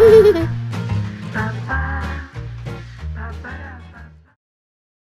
Música